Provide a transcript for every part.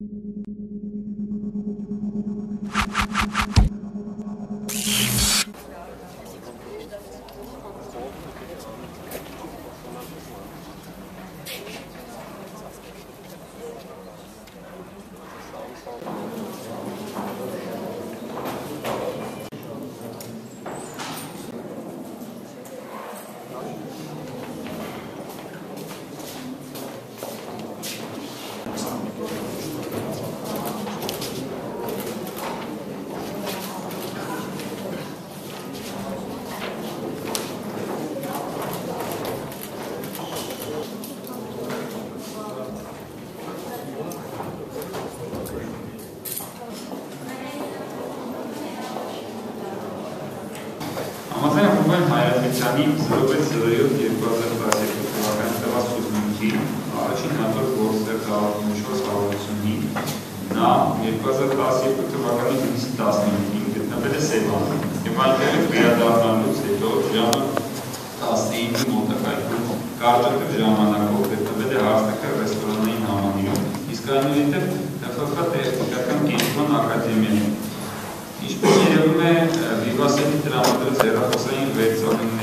you Ռուբեն Հայրապետյանի 0607-2012 թվականի տված սուզմունքի առաջին հատոր գործեր գաղափարությունից հավաքությունին նա 2012 թվականի հունիսի 15-ին գտնվել է Սևանում եւ այնտեղ վերադառնալուց հետո ժամը 19-ի մոտակայքում կարճատև ժամանակով գտնվել է Հարստակար ռեստորանային համալիրում, իսկ այնուհետև ՀԽԽ տեխնիկական կենտրոն ակադեմիայում Ինչպես երևում է, Վիվասենի տրամադրած հեռախոսային վերցանումներից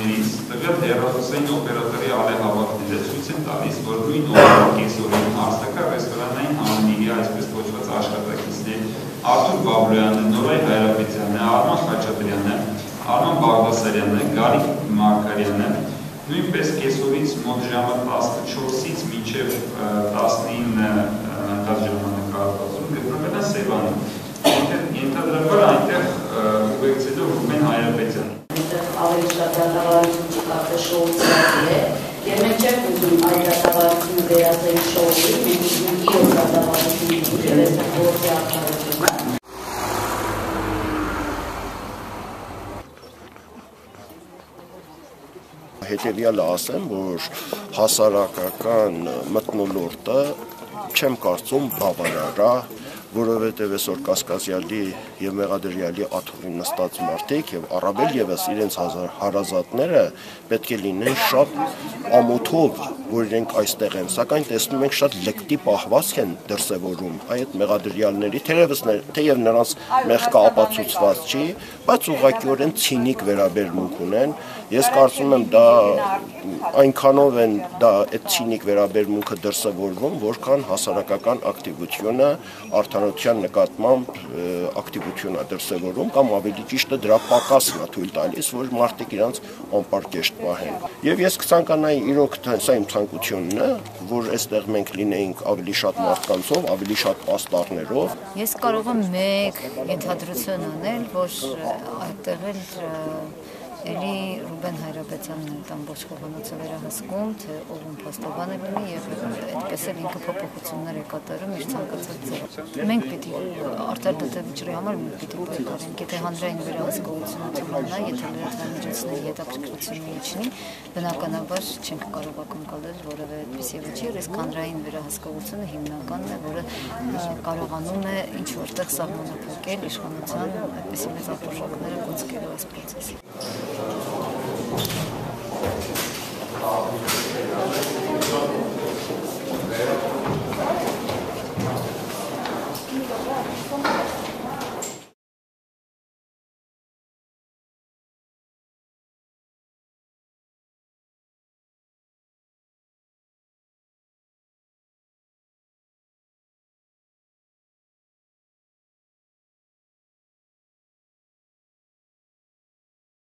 տվյալ հեռախոսային օպերատորի ալեհավաքները ցույց են տալիս, որ նույն կեսօրին հաստակար ռեստորանային համալիրի այսպես կոչված աշխատակիցներ Արթուր Բաբլոյանը, Նորայ Հայրապետյանը, Արման Խաչատրյանը, Արման Բաղդասարյանը, Գարիկ Մարկարյանը նույնպես կեսօրից մոտ ժամը 14-ից մինչև 19 ընթաց ժամանակահատվածում գտնվել են Սևանում ենթադրաբար այնտեղ ուղեկցելով Ռուբեն Հայրապետյանը։ Այնտեղ ավելի շատ դատավարություն չկա շոու է, եւ մենք չենք ուզում այդ դատավարությունը վերածել շոուի, մենք իրոք դատավարություն ուղղել այս գործի արդարությունը։ հետևյալը ասեմ, որ հասարակական մտնոլորտը չեմ կարծում բավարար է որովհետև այսօր Կասկասյալի եւ Մեղադրյալի աթոռին նստած մարդիկ եւ առավել եւս իրենց հարազատները պետք է լինեն շատ ամոթով, որ իրենք այստեղ են, սակայն տեսնում ենք շատ լկտի պահվածք են դրսևորում այդ Մեղադրյալների, թերևս թեև նրանց մեղքը ապացուցված չի, բայց ուղղակիորեն ցինիկ վերաբերմունք ունեն։ Ես կարծում եմ դա այնքանով են դա այդ ցինիկ վերաբերմունքը դրսևորվում, որքան հասարակական ակտիվությունը արդար արդարության նկատմամբ ակտիվություն է դրսևորում կամ ավելի ճիշտը դրա պակասն է թույլ տալիս, որ մարդիկ իրանց անպարկեշտ պահեն։ Եվ ես կցանկանայի իրոք սա իմ ցանկությունն է, որ այստեղ մենք լինեինք ավելի շատ մարդկանցով, ավելի շատ պաստառներով։ Ես կարող եմ մեկ ենթադրություն անել, որ այդտեղ էլ Էլի Ռուբեն Հայրապետյանն է տան ոչ խոհանոցը վերահսկում, թե ով ում փաստաբան է լինի եւ այդպես էլ ինքը փոփոխություններ է կատարում իր ցանկացած ձևով։ Մենք պիտի արդար դատավճռի համար մենք պիտի պայքարենք, եթե հանրային վերահսկողությունը թվանա, եթե լրատվամիջոցների հետաքրքրությունը իջնի, բնականաբար չենք կարող ակնկալել որևէ այդպիսի վիճի, իսկ հանրային վերահսկողությունը հիմնականն է, որը կարողանում է ինչ որտեղ սահմանափակել իշխանության այդպիսի մեծ ապօրինները կոնցկերով այս procesi.